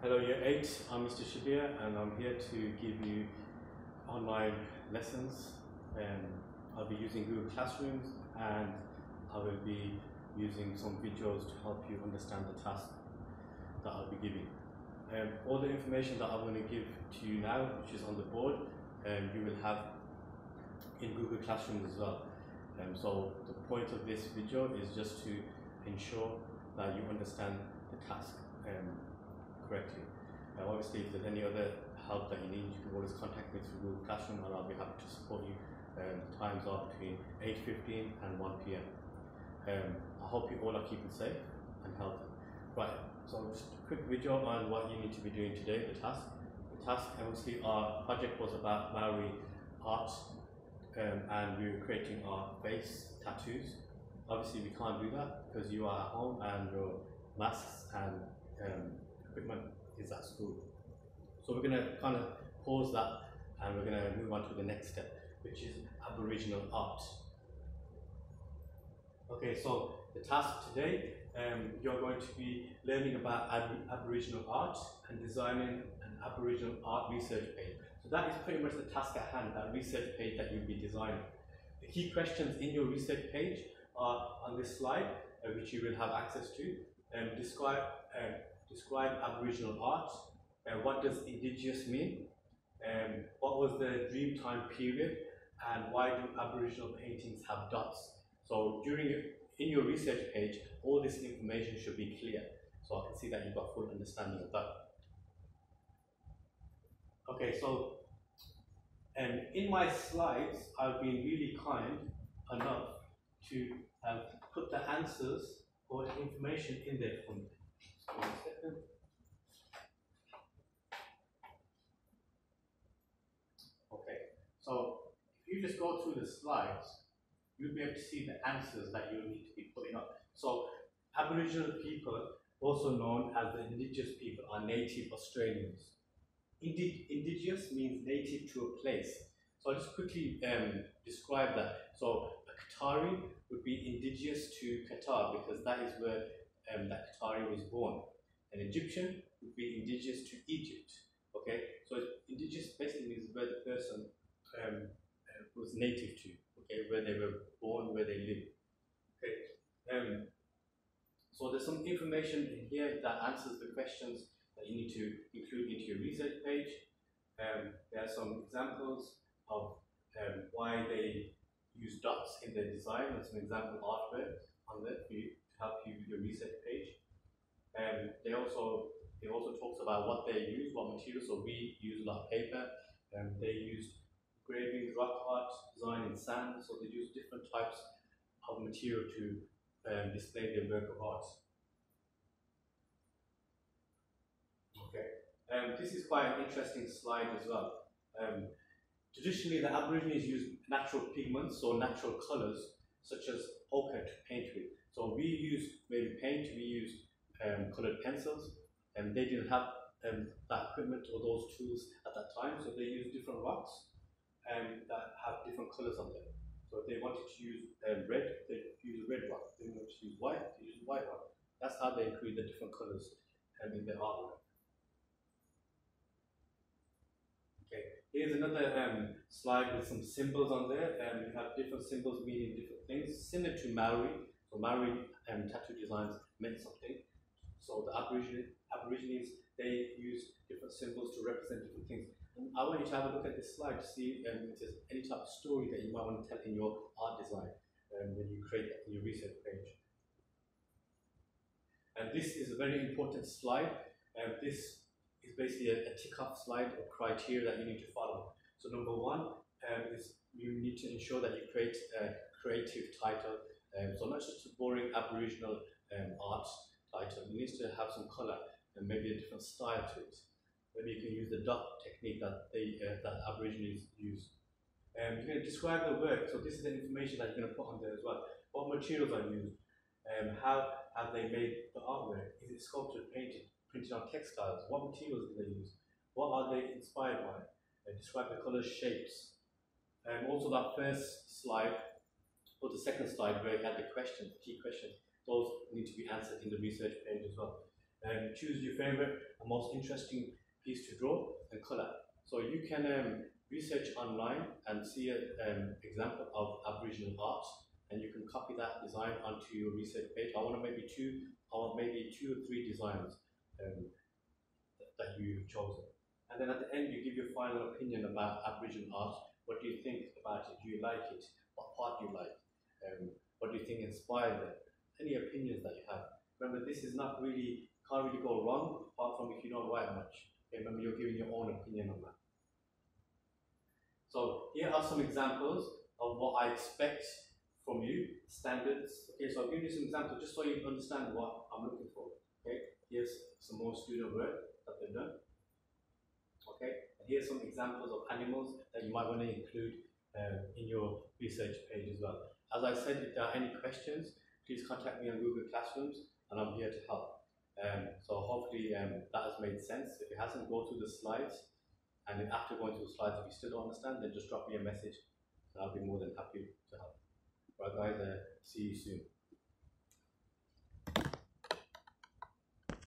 Hello Year 8, I'm Mr. Shabir and I'm here to give you online lessons and I'll be using Google Classrooms and I will be using some videos to help you understand the task that I'll be giving. Um, all the information that I'm going to give to you now, which is on the board, um, you will have in Google Classroom as well. Um, so the point of this video is just to ensure that you understand the task. Correctly. Now, obviously, if there's any other help that you need, you can always contact me through Google Classroom and I'll be happy to support you. Um, times are between 8.15 and 1 p.m. Um, I hope you all are keeping safe and healthy. Right, so just a quick video on what you need to be doing today, the task. The task, obviously, our project was about Maori art um, and we were creating our face tattoos. Obviously, we can't do that because you are at home and your masks and um, equipment is at school. So we're going to kind of pause that and we're going to move on to the next step, which is Aboriginal art. Okay, so the task today, um, you're going to be learning about Ab Aboriginal art and designing an Aboriginal art research page. So that is pretty much the task at hand, that research page that you'll be designing. The key questions in your research page are on this slide, uh, which you will have access to. Um, describe um, describe Aboriginal art. and what does Indigenous mean? and what was the Dreamtime period? And why do Aboriginal paintings have dots? So during in your research page, all this information should be clear. So I can see that you've got full understanding of that. Okay, so and in my slides, I've been really kind enough to uh, put the answers or information in there for me. Okay, so if you just go through the slides, you'll be able to see the answers that you'll need to be putting up. So Aboriginal people, also known as the indigenous people, are native Australians. Indi indigenous means native to a place. So I'll just quickly um, describe that. So a Qatari would be indigenous to Qatar because that is where um, that Qatari was born. An Egyptian would be indigenous to Egypt. Okay, so indigenous basically means where the person um, uh, was native to. Okay, where they were born, where they live. Okay, um, so there's some information in here that answers the questions that you need to include into your research page. Um, there are some examples of um, why they use dots in their design and some example artwork on there for you to help you with your research page. Also it also talks about what they use, what materials. So we use a lot of paper, and they use engraving, rock art, design in sand. So they use different types of material to um, display their work of art. Okay, um, this is quite an interesting slide as well. Um, traditionally, the Aborigines use natural pigments or natural colors, such as ochre, to paint with. So we use maybe paint, we use um, colored pencils, and they didn't have um, that equipment or those tools at that time, so they used different rocks um, that have different colors on them. So if they wanted to use um, red, they use a red rock. If they wanted to use white, they use white rock. That's how they create the different colors um, in their artwork. Okay, here's another um, slide with some symbols on there. Um, you have different symbols meaning different things, similar to Maori. So Maori um, tattoo designs meant something. So the Aborigines, Aborigines, they use different symbols to represent different things. And I want you to have a look at this slide to see um, if there's any type of story that you might want to tell in your art design um, when you create that in your research page. And this is a very important slide. And this is basically a, a tick-off slide of criteria that you need to follow. So number one um, is you need to ensure that you create a creative title. Um, so not just a boring Aboriginal um, art item, it needs to have some color and maybe a different style to it. Maybe you can use the dot technique that they uh, that Aborigines use. Um, you're going to describe the work, so this is the information that you're going to put on there as well. What materials are used? Um, how have they made the artwork? Is it sculpted, painted, printed on textiles? What materials do they use? What are they inspired by? Uh, describe the colors, shapes. And um, also that first slide, or the second slide where you had the questions, the key questions those need to be answered in the research page as well. um, choose your favorite and most interesting piece to draw and color. So you can um, research online and see an um, example of Aboriginal art and you can copy that design onto your research page. I want to maybe two, I want maybe two or three designs um, that, you've chosen. And then at the end, you give your final opinion about Aboriginal art. What do you think about it? Do you like it? What part do you like? Um, what do you think inspired it? Any opinions that you have. Remember, this is not really, can't really go wrong apart from if you don't write much. Okay, remember, you're giving your own opinion on that. So here are some examples of what I expect from you, standards. Okay, so I'll give you some examples just so you understand what I'm looking for. Okay, here's some more student work that they've done. Okay, and here's some examples of animals that you might want to include um, in your research page as well. As I said, if there are any questions, please contact me on Google Classrooms and I'm here to help. Um, so hopefully um, that has made sense. If it hasn't, go through the slides and then after going through the slides, if you still don't understand, then just drop me a message and I'll be more than happy to help. Right guys, uh, see you soon.